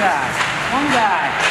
guy. One guy.